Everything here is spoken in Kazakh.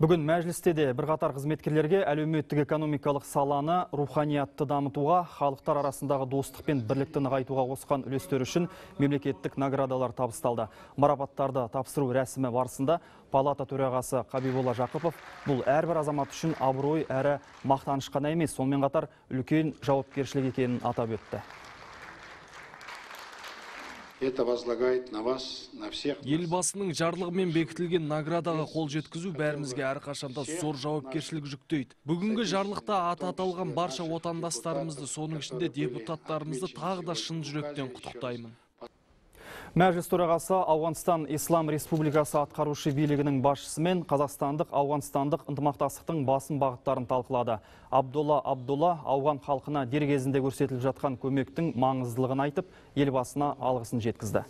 Бүгін мәжілісте де бірқатар қызметкерлерге әлеуметтік экономикалық саланы руханиятты дамытуға, халықтар арасындағы достық пен бірлікті нығайтуға қосқан үлестері үшін мемлекеттік наградалар табысталды. Марапаттарды тапсыру рәсімі барысында палата төрағасы Қабиболла Жақыпов бұл әрбір азамат үшін абырой әрі мақтаныш қана емес, сонымен қатар үлкен жауапкершілік екенін атап өтті. Это возлагает на вас, на всех. Елбасының жарлығымен бекітілген наградаға қол жеткізу бәрімізге әрқашанда зор жауапкершілік жүктейді. Бүгінгі жарлықта аты аталған барша отандастарымызды, соның ішінде депутаттарымызды тағы да шын жүректен құттықтаймын. Мәжіліс төрағасы Ауғанстан Ислам Республикасы атқарушы билігінің басшысымен қазақстандық ауғанстандық ынтымақтастықтың басым бағыттарын талқылады. Абдулла Абдулла ауған халқына дер кезінде көрсетіліп жатқан көмектің маңыздылығын айтып, елбасына алғысын жеткізді.